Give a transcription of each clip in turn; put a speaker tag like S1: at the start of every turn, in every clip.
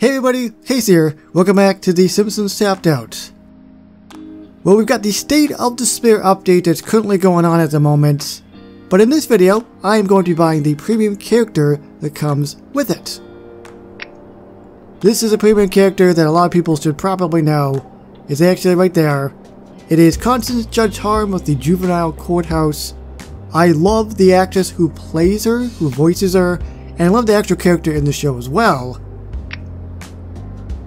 S1: Hey everybody, KC here. Welcome back to The Simpsons Tapped Out. Well, we've got the State of Despair update that's currently going on at the moment. But in this video, I am going to be buying the premium character that comes with it. This is a premium character that a lot of people should probably know. It's actually right there. It is Constance Judge Harm of the Juvenile Courthouse. I love the actress who plays her, who voices her, and I love the actual character in the show as well.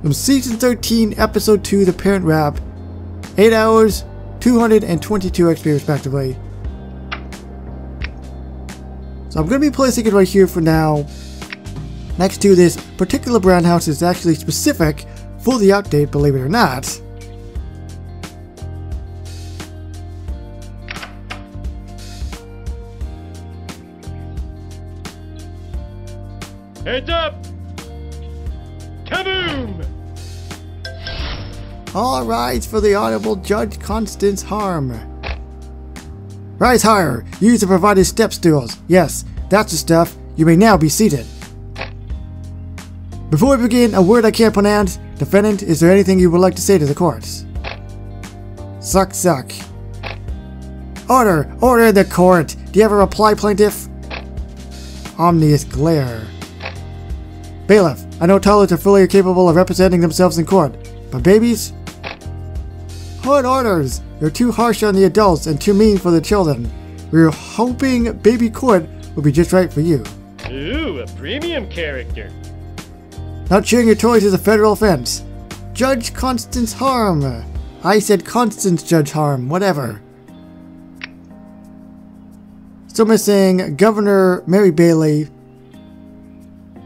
S1: From Season 13, Episode 2, The Parent Rap, 8 hours, 222 XP respectively. So I'm going to be placing it right here for now. Next to this particular brown house is actually specific for the update, believe it or not.
S2: Heads up! Kaboom!
S1: All rise for the Honorable Judge Constance Harm. Rise higher. Use the provided step stools. Yes, that's the stuff. You may now be seated. Before we begin, a word I can't pronounce. Defendant, is there anything you would like to say to the court? Suck, suck. Order! Order the court! Do you have a reply, plaintiff? Omnious glare. Bailiff, I know toddlers are fully capable of representing themselves in court, but babies? Hard orders! You're too harsh on the adults and too mean for the children. We were hoping baby court would be just right for you.
S2: Ooh, a premium character.
S1: Not sharing your toys is a federal offense. Judge Constance Harm. I said Constance Judge Harm, whatever. Still missing Governor Mary Bailey.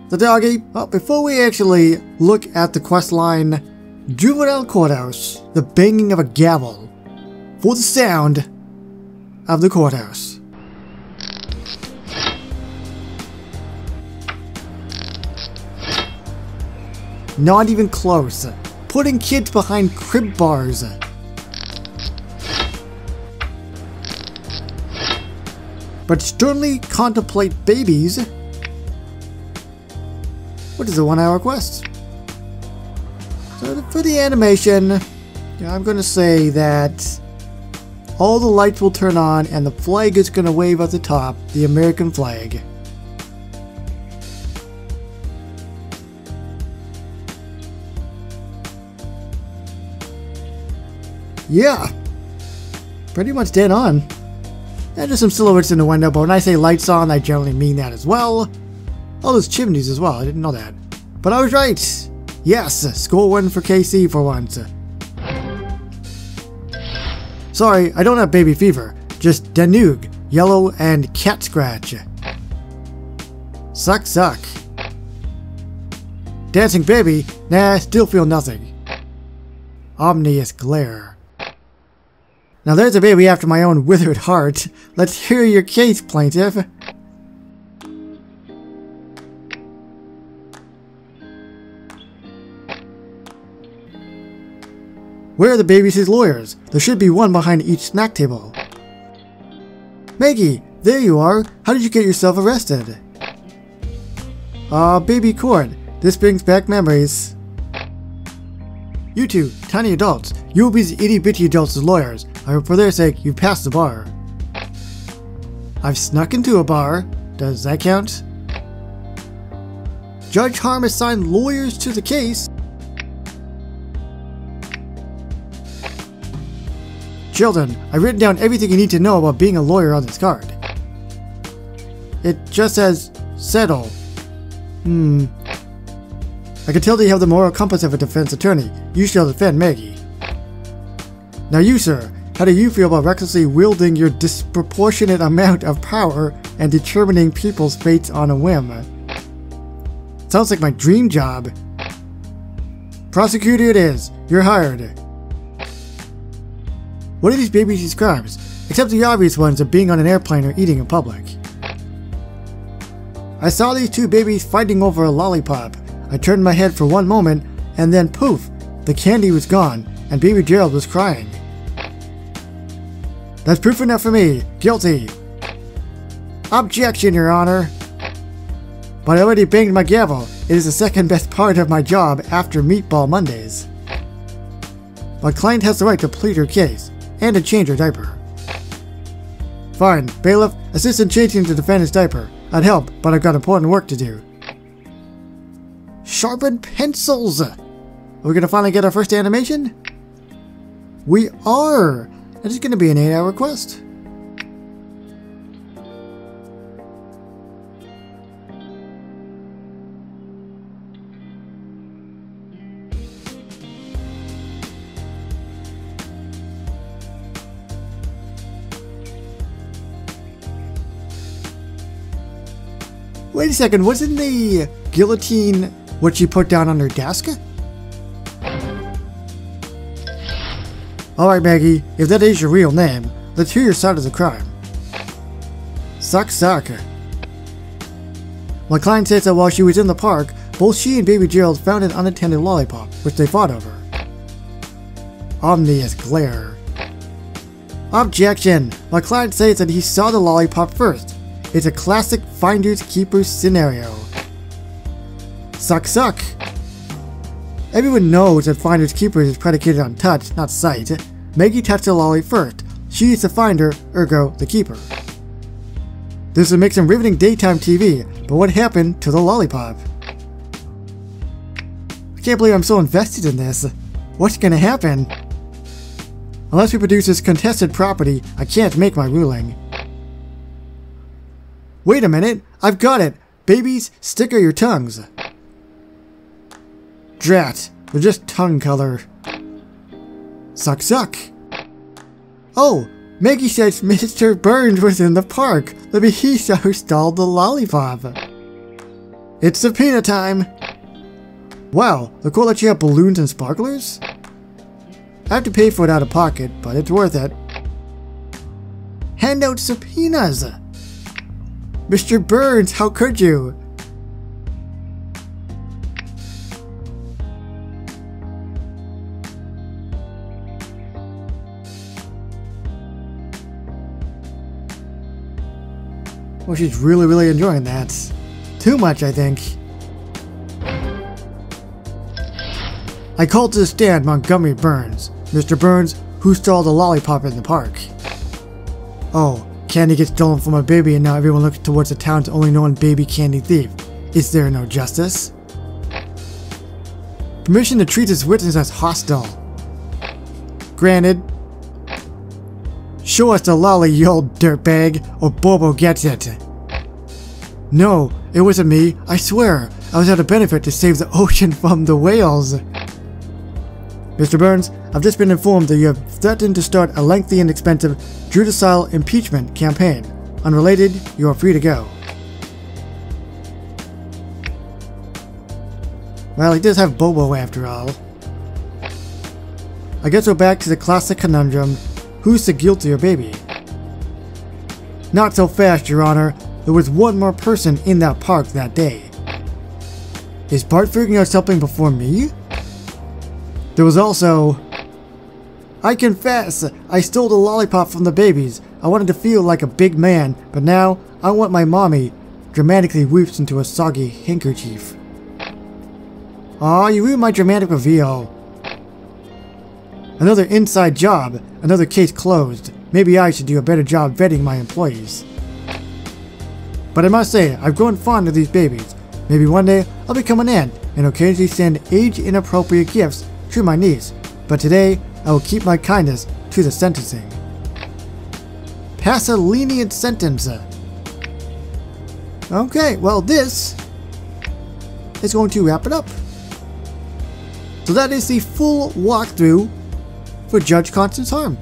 S1: The doggy. Well, before we actually look at the quest line, Juvenile Courthouse, the banging of a gavel, for the sound of the courthouse. Not even close. Putting kids behind crib bars. But sternly contemplate babies. What is a one hour quest? So for the animation, I'm going to say that all the lights will turn on and the flag is going to wave at the top, the American flag. Yeah, pretty much dead on. And just some silhouettes in the window, but when I say lights on, I generally mean that as well. Oh, there's chimneys as well, I didn't know that. But I was right! Yes, score one for KC for once. Sorry, I don't have baby fever, just dengue, yellow, and cat scratch. Suck, suck. Dancing baby? Nah, still feel nothing. Omnious glare. Now there's a baby after my own withered heart. Let's hear your case, plaintiff. Where are the baby's lawyers? There should be one behind each snack table. Maggie, there you are. How did you get yourself arrested? Ah, uh, baby court. This brings back memories. You two, tiny adults, you will be the itty bitty adults lawyers. I hope for their sake you've passed the bar. I've snuck into a bar. Does that count? Judge Harm assigned lawyers to the case. Children, I've written down everything you need to know about being a lawyer on this card. It just says, settle. Hmm. I can tell that you have the moral compass of a defense attorney. You shall defend Maggie. Now you, sir, how do you feel about recklessly wielding your disproportionate amount of power and determining people's fates on a whim? Sounds like my dream job. Prosecutor it is. You're hired. What are these babies describes, except the obvious ones of being on an airplane or eating in public? I saw these two babies fighting over a lollipop. I turned my head for one moment, and then poof, the candy was gone, and baby Gerald was crying. That's proof enough for me. Guilty. Objection, Your Honor. But I already banged my gavel. it is the second best part of my job after Meatball Mondays. My client has the right to plead her case and to change her diaper. Fine, bailiff, assist in changing the defendant's diaper. I'd help, but I've got important work to do. Sharpen pencils! Are we gonna finally get our first animation? We are! It is gonna be an 8 hour quest. Wait a second, wasn't the guillotine what she put down on her desk? Alright Maggie, if that is your real name, let's hear your side of the crime. Suck suck. My client says that while she was in the park, both she and baby Gerald found an unattended lollipop, which they fought over. Omnious glare. Objection! My client says that he saw the lollipop first. It's a classic finders keepers scenario. Suck suck! Everyone knows that finders keepers is predicated on touch, not sight. Maggie touched the lolly first. She is the finder, ergo the keeper. This would make some riveting daytime TV, but what happened to the lollipop? I can't believe I'm so invested in this. What's gonna happen? Unless we produce this contested property, I can't make my ruling. Wait a minute, I've got it! Babies, sticker your tongues! Drat, they're just tongue color. Suck suck! Oh, Maggie says Mr. Burns was in the park. Maybe he who stole the lollipop. It's subpoena time! Wow, the cool that you have balloons and sparklers? I have to pay for it out of pocket, but it's worth it. Hand out subpoenas! Mr. Burns, how could you? Well, she's really, really enjoying that. Too much, I think. I called to the stand Montgomery Burns. Mr. Burns, who stole the lollipop in the park. Oh, candy gets stolen from a baby and now everyone looks towards the town's only known baby candy thief. Is there no justice? Permission to treat this witness as hostile. Granted. Show us the lolly, you old dirtbag, or Bobo gets it. No, it wasn't me, I swear. I was at a benefit to save the ocean from the whales. Mr. Burns, I've just been informed that you have threatened to start a lengthy and expensive judicial impeachment campaign. Unrelated, you are free to go. Well, he does have Bobo after all. I guess we're back to the classic conundrum, who's the guiltier baby? Not so fast, your honor. There was one more person in that park that day. Is Bart figuring out something before me? There was also... I confess, I stole the lollipop from the babies. I wanted to feel like a big man, but now I want my mommy. Dramatically weeps into a soggy handkerchief. Aw, you ruined my dramatic reveal. Another inside job, another case closed. Maybe I should do a better job vetting my employees. But I must say, I've grown fond of these babies. Maybe one day I'll become an aunt and occasionally send age-inappropriate gifts to my niece. But today, I will keep my kindness to the sentencing. Pass a lenient sentence. Okay, well this is going to wrap it up. So that is the full walkthrough for Judge Constance Harm.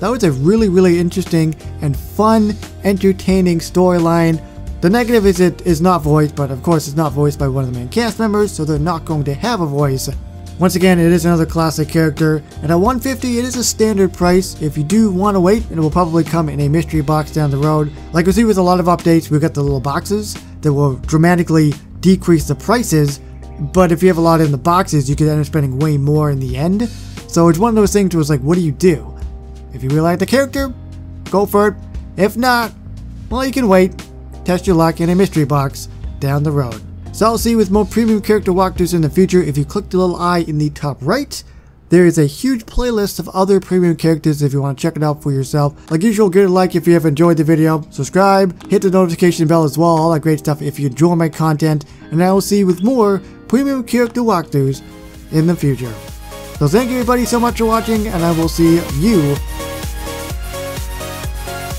S1: That was a really, really interesting and fun, entertaining storyline. The negative is it is not voiced, but of course it's not voiced by one of the main cast members, so they're not going to have a voice. Once again, it is another classic character, and at 150 it is a standard price. If you do want to wait, it will probably come in a mystery box down the road. Like we see with a lot of updates, we've got the little boxes that will dramatically decrease the prices, but if you have a lot in the boxes, you could end up spending way more in the end. So it's one of those things where it's like, what do you do? If you really like the character, go for it. If not, well, you can wait. Test your luck in a mystery box down the road. So I'll see you with more premium character walkthroughs in the future. If you click the little eye in the top right, there is a huge playlist of other premium characters if you want to check it out for yourself. Like usual, give it a like if you have enjoyed the video, subscribe, hit the notification bell as well, all that great stuff if you enjoy my content, and I will see you with more premium character walkthroughs in the future. So thank you everybody so much for watching, and I will see you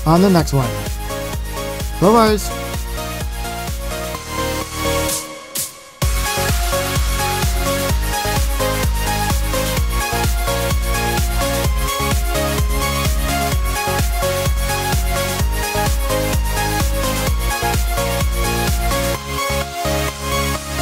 S1: on the next one. Bye-bye.